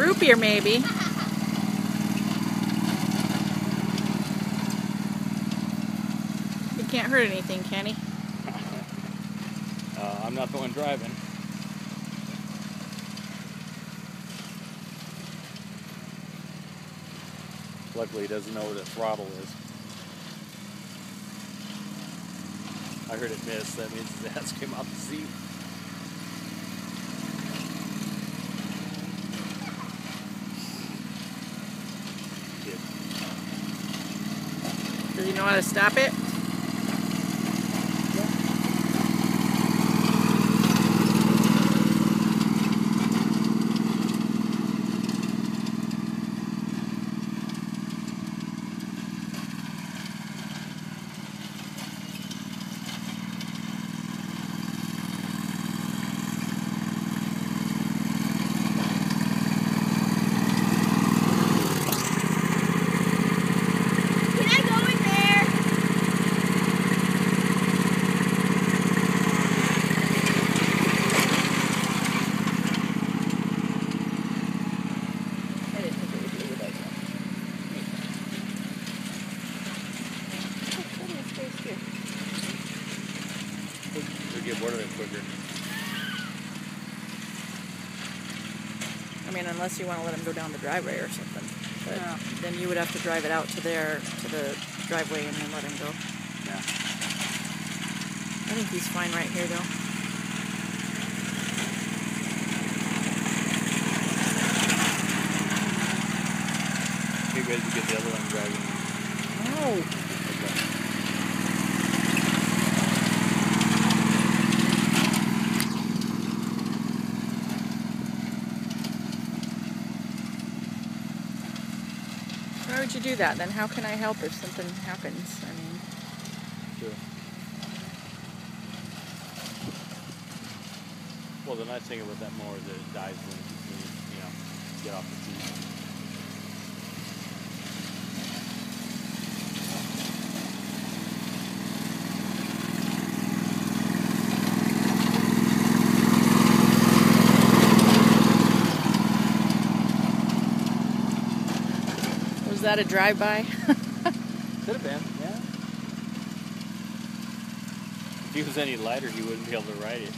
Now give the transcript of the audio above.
bumpier maybe. He can't hurt anything, can he? Uh, I'm not the one driving. Luckily, he doesn't know what a throttle is. I heard it miss. That means his ass came off the seat. Does you know how to stop it? Can I go in there? I didn't think it would be a good idea. Oh, plenty of space here. We'll of it quicker. I mean, unless you want to let him go down the driveway or something. But Yeah. then you would have to drive it out to there, to the driveway, and then let him go. Yeah. I think he's fine right here, though. You guys to get the other one driving. No. Okay. Why would you do that? Then how can I help if something happens? I mean, Sure. Well, the nice thing about that mower is that it dies when you, you know, get off the seat. Was that a drive-by? Could have been, yeah. If he was any lighter, he wouldn't be able to ride it.